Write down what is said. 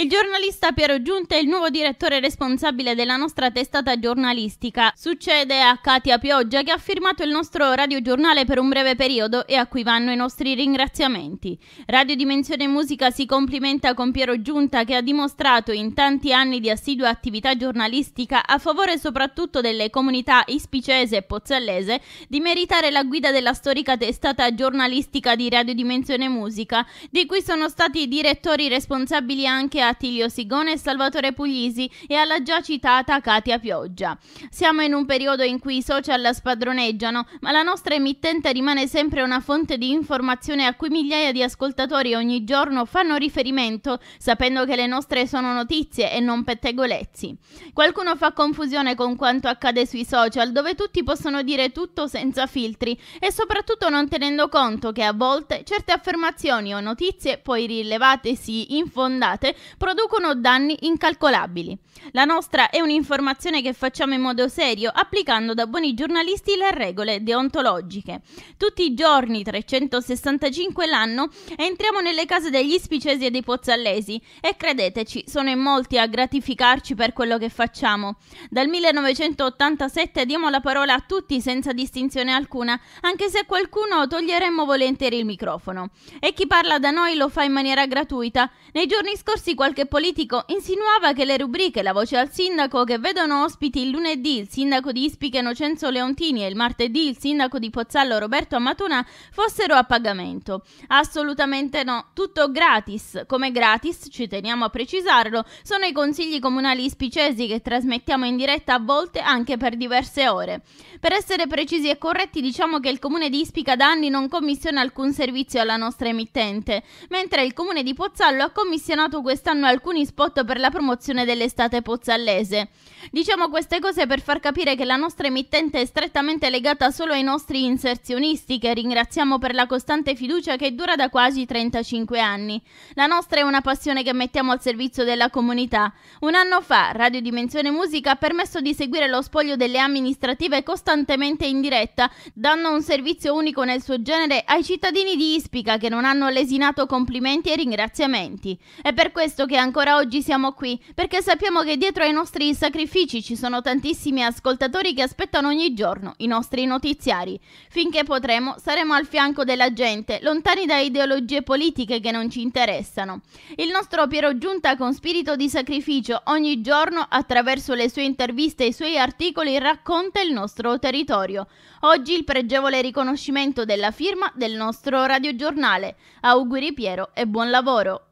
Il giornalista Piero Giunta è il nuovo direttore responsabile della nostra testata giornalistica. Succede a Katia Pioggia che ha firmato il nostro radiogiornale per un breve periodo e a cui vanno i nostri ringraziamenti. Radio Dimensione Musica si complimenta con Piero Giunta che ha dimostrato in tanti anni di assidua attività giornalistica a favore soprattutto delle comunità ispicese e pozzallese di meritare la guida della storica testata giornalistica di Radio Dimensione Musica, di cui sono stati direttori responsabili anche a Attilio Sigone e Salvatore Puglisi e alla già citata Katia Pioggia. Siamo in un periodo in cui i social spadroneggiano, ma la nostra emittente rimane sempre una fonte di informazione a cui migliaia di ascoltatori ogni giorno fanno riferimento, sapendo che le nostre sono notizie e non pettegolezzi. Qualcuno fa confusione con quanto accade sui social, dove tutti possono dire tutto senza filtri e soprattutto non tenendo conto che a volte certe affermazioni o notizie, poi rilevatesi infondate, producono danni incalcolabili. La nostra è un'informazione che facciamo in modo serio, applicando da buoni giornalisti le regole deontologiche. Tutti i giorni, 365 l'anno, entriamo nelle case degli spicesi e dei pozzallesi e credeteci, sono in molti a gratificarci per quello che facciamo. Dal 1987 diamo la parola a tutti senza distinzione alcuna, anche se a qualcuno toglieremmo volentieri il microfono. E chi parla da noi lo fa in maniera gratuita. Nei giorni scorsi qualche politico insinuava che le rubriche La voce al sindaco, che vedono ospiti il lunedì il sindaco di Ispica Innocenzo Leontini e il martedì il sindaco di Pozzallo Roberto Amatuna, fossero a pagamento. Assolutamente no, tutto gratis. Come gratis, ci teniamo a precisarlo, sono i consigli comunali ispicesi che trasmettiamo in diretta a volte anche per diverse ore. Per essere precisi e corretti, diciamo che il comune di Ispica da anni non commissiona alcun servizio alla nostra emittente, mentre il comune di Pozzallo ha commissionato questa quest'anno alcuni spot per la promozione dell'estate pozzallese. Diciamo queste cose per far capire che la nostra emittente è strettamente legata solo ai nostri inserzionisti, che ringraziamo per la costante fiducia che dura da quasi 35 anni. La nostra è una passione che mettiamo al servizio della comunità. Un anno fa, Radio Dimensione Musica ha permesso di seguire lo spoglio delle amministrative costantemente in diretta, dando un servizio unico nel suo genere ai cittadini di Ispica che non hanno lesinato complimenti e ringraziamenti. È per questo questo che ancora oggi siamo qui, perché sappiamo che dietro ai nostri sacrifici ci sono tantissimi ascoltatori che aspettano ogni giorno i nostri notiziari. Finché potremo, saremo al fianco della gente, lontani da ideologie politiche che non ci interessano. Il nostro Piero Giunta con spirito di sacrificio ogni giorno, attraverso le sue interviste e i suoi articoli, racconta il nostro territorio. Oggi il pregevole riconoscimento della firma del nostro radiogiornale. Auguri Piero e buon lavoro!